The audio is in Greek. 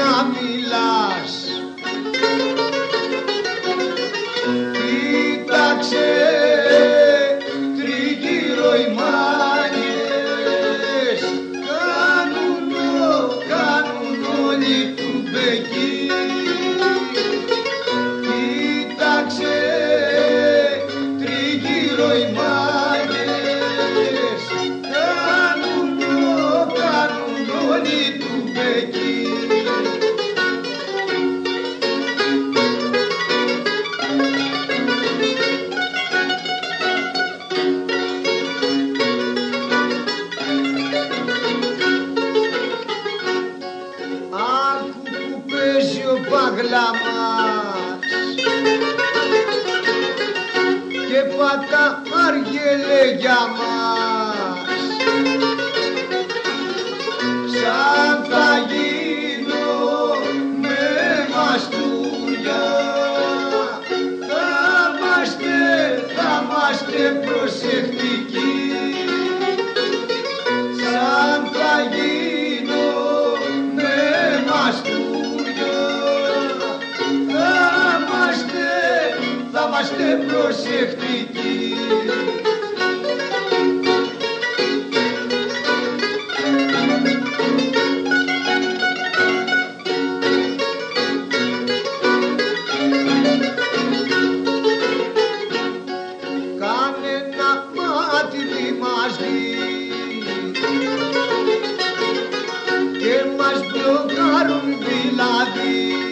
να μιλάς ο παγλαμάς και πατά αργελέ για μας. Σαν θα γίνω με μαστούρια θα είμαστε, θα είμαστε προσεκτικοί είμαστε προσεκτικοί. Κάνε ένα μάτι τι μας δει. Και μας μπλοκάρουν δηλαδή